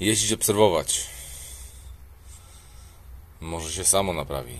jeździć, obserwować. Może się samo naprawi.